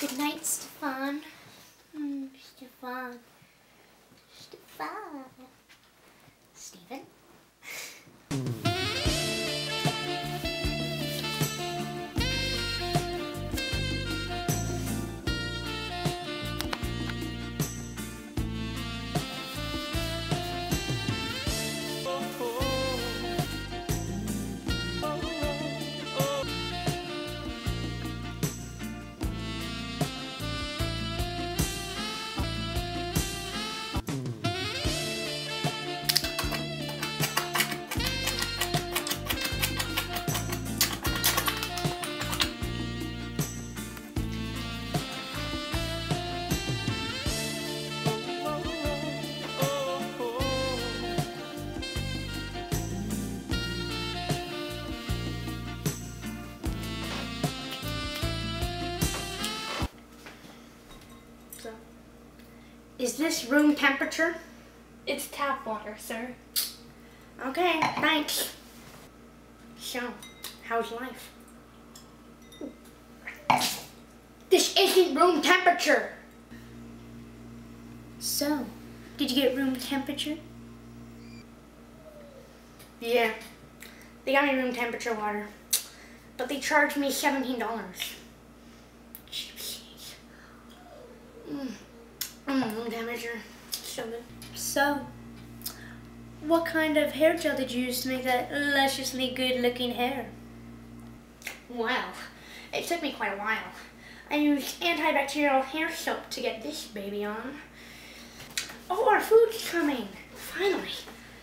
Good night, Stefan. Mm, Stefan. Stefan. Is this room temperature? It's tap water, sir. Okay, thanks. So, how's life? This isn't room temperature. So, did you get room temperature? Yeah, they got me room temperature water, but they charged me $17. Gypsies. Mm. Mm, temperature, so good. So, what kind of hair gel did you use to make that lusciously good looking hair? Well, it took me quite a while. I used antibacterial hair soap to get this baby on. Oh, our food's coming. Finally.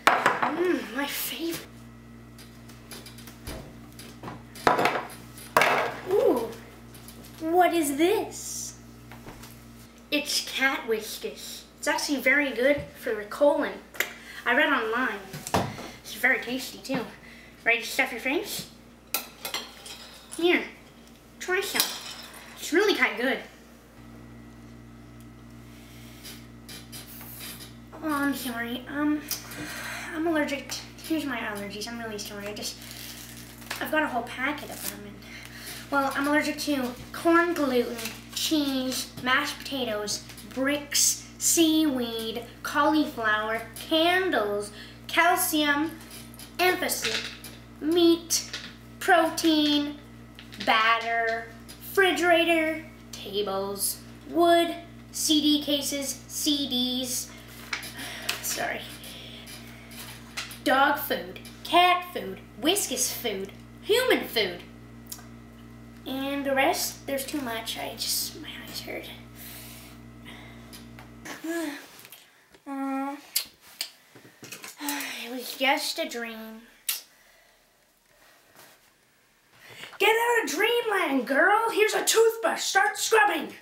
Mmm, my favorite. Ooh, what is this? It's cat whiskers. It's actually very good for the colon. I read online. It's very tasty too. Ready to stuff your face? Here, try some. It's really kind of good. Oh, I'm sorry. Um, I'm allergic. To, here's my allergies. I'm really sorry. I just, I've got a whole packet of them. And, well, I'm allergic to corn gluten, cheese, mashed potatoes, bricks, seaweed, cauliflower, candles, calcium, emphasis, meat, protein, batter, refrigerator, tables, wood, CD cases, CDs, sorry, dog food, cat food, whiskas food, human food. And the rest, there's too much. I just, my eyes hurt. Uh, it was just a dream. Get out of dreamland, girl! Here's a toothbrush. Start scrubbing.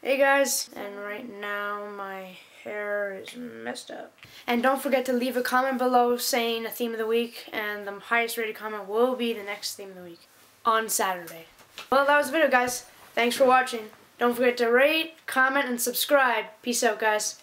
Hey guys, and right now my hair is messed up. And don't forget to leave a comment below saying a theme of the week, and the highest rated comment will be the next theme of the week on Saturday. Well, that was the video, guys. Thanks for watching. Don't forget to rate, comment, and subscribe. Peace out, guys.